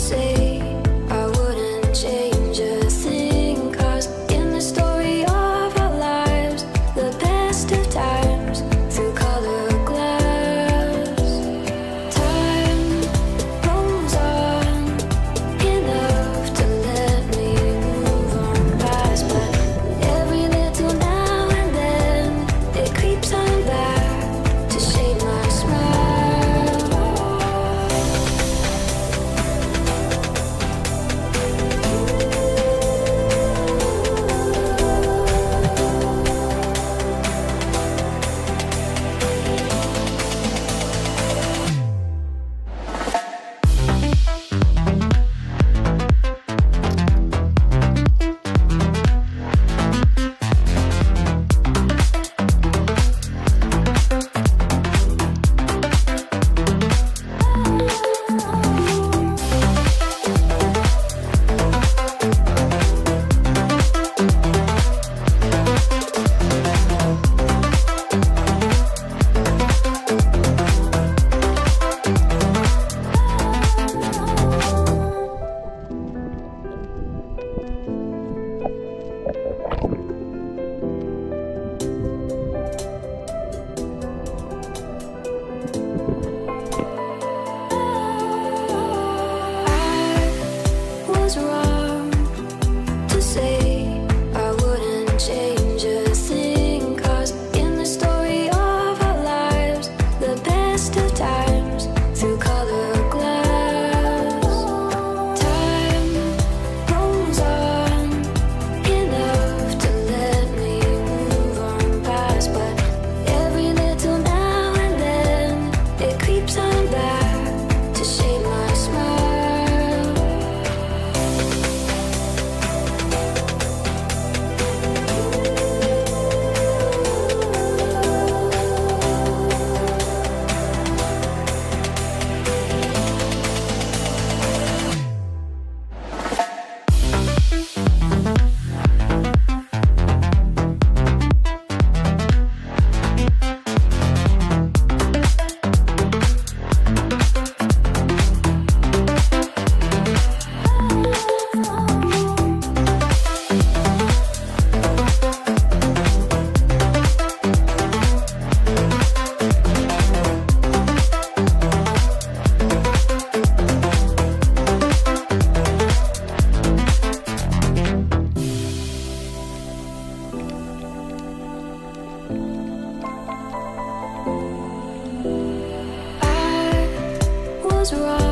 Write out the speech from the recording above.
say was wrong